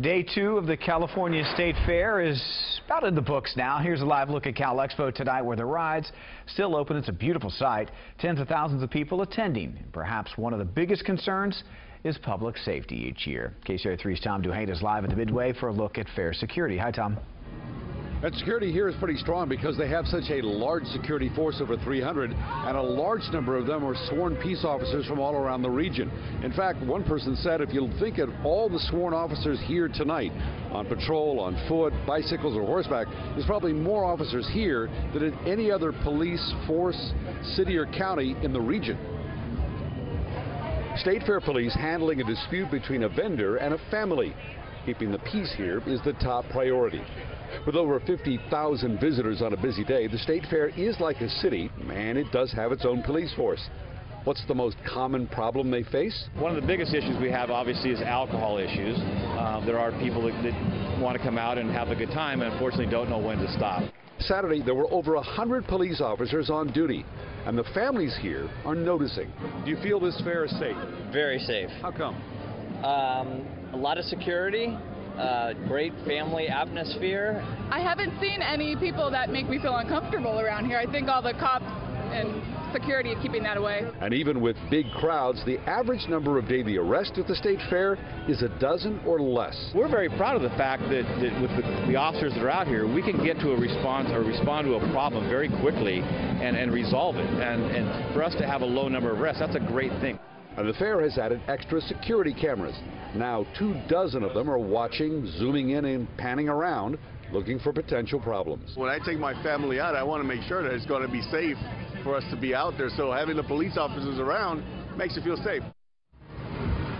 Day two of the California State Fair is about in the books now. Here's a live look at Cal Expo tonight where the ride's still open. It's a beautiful sight. Tens of thousands of people attending. Perhaps one of the biggest concerns is public safety each year. KCRA3's Tom Duhain is live at the Midway for a look at fair security. Hi, Tom. And security here is pretty strong because they have such a large security force, over 300, and a large number of them are sworn peace officers from all around the region. In fact, one person said if you think of all the sworn officers here tonight, on patrol, on foot, bicycles, or horseback, there's probably more officers here than in any other police force, city, or county in the region. State Fair Police handling a dispute between a vendor and a family. Keeping the peace here is the top priority. With over 50,000 visitors on a busy day, the State Fair is like a city, and it does have its own police force. What's the most common problem they face? One of the biggest issues we have, obviously, is alcohol issues. Um, there are people that, that want to come out and have a good time and unfortunately don't know when to stop. Saturday, there were over 100 police officers on duty, and the families here are noticing. Do you feel this fair is safe? Very safe. How come? Um, a lot of security, uh, great family atmosphere. I haven't seen any people that make me feel uncomfortable around here. I think all the cops and security are keeping that away. And even with big crowds, the average number of daily arrests at the state fair is a dozen or less. We're very proud of the fact that, that with the, the, officers that are out here, we can get to a response or respond to a problem very quickly and, and resolve it. And, and for us to have a low number of arrests, that's a great thing. And the fair has added extra security cameras. Now, two dozen of them are watching, zooming in, and panning around, looking for potential problems. When I take my family out, I want to make sure that it's going to be safe for us to be out there. So having the police officers around makes you feel safe.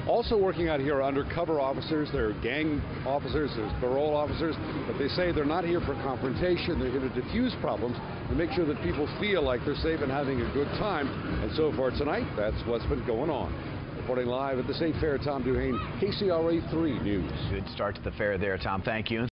Also working out here are undercover officers, there are gang officers, there's parole officers, but they say they're not here for confrontation, they're here to diffuse problems and make sure that people feel like they're safe and having a good time. And so far tonight, that's what's been going on. Reporting live at the State Fair, Tom Duhain, KCRA 3 News. Good start to the fair there, Tom. Thank you.